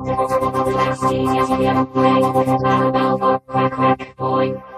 Let's see if you play. Time over, crack, crack, boing.